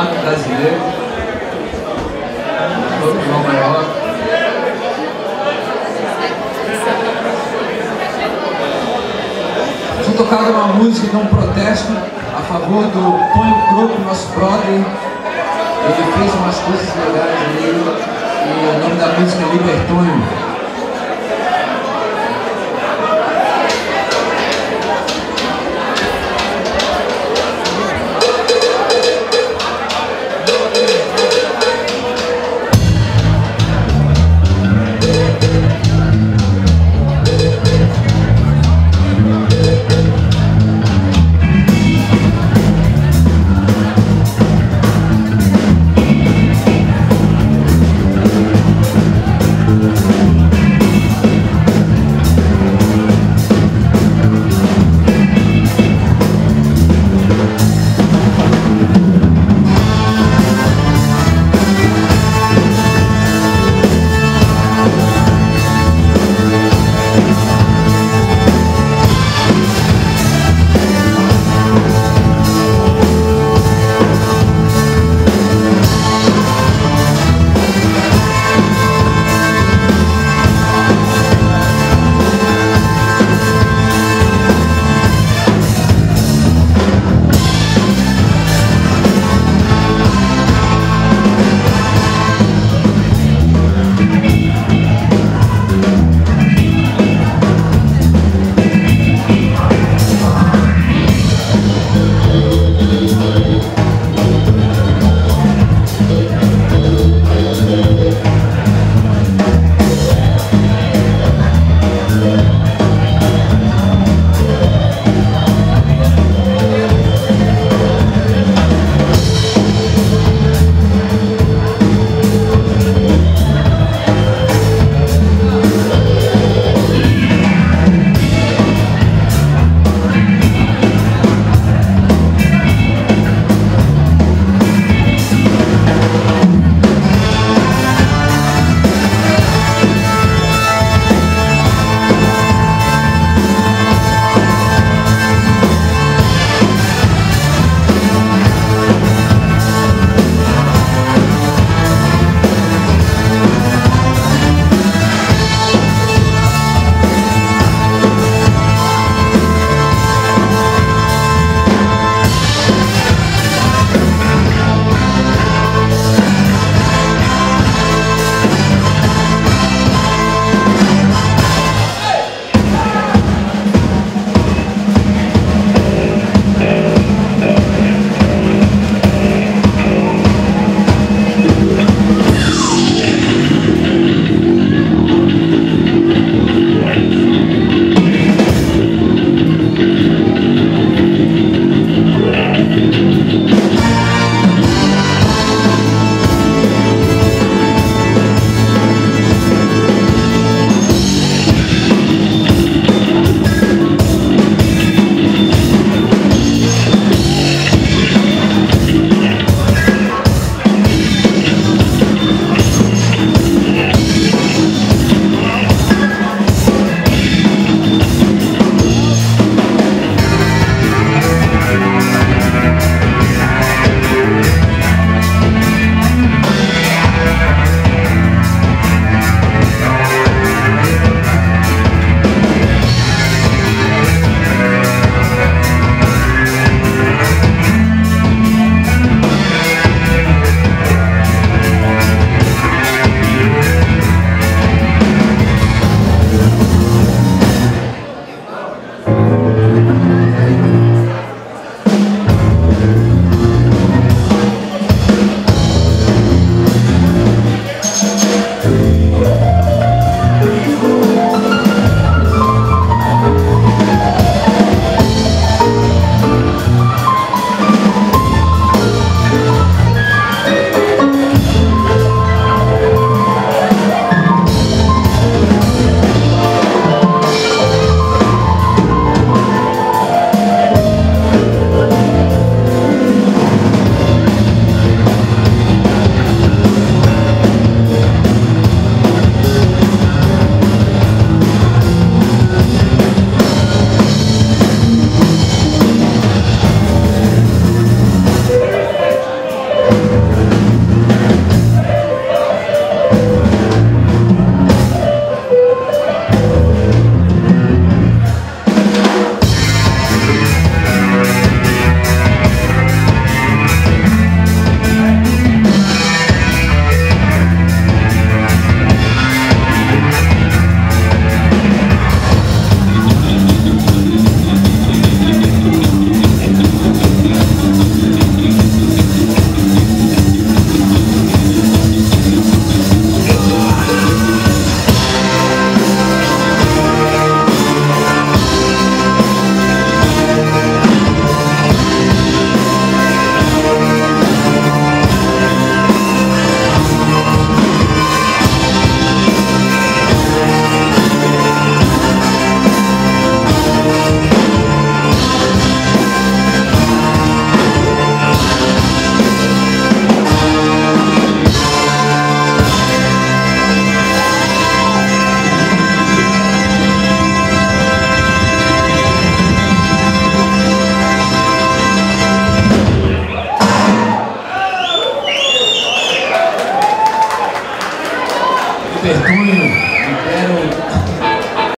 campeonato Brasileiro, Todo João Maior. Tinha tocado uma música de um protesto a favor do Tonho Croco, nosso brother. Ele fez umas coisas legais ali e o nome da música é Libertonho.